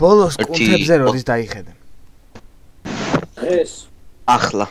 ბოლოს კუნთებზე როდის დაიხედე? დღეს. ახლა.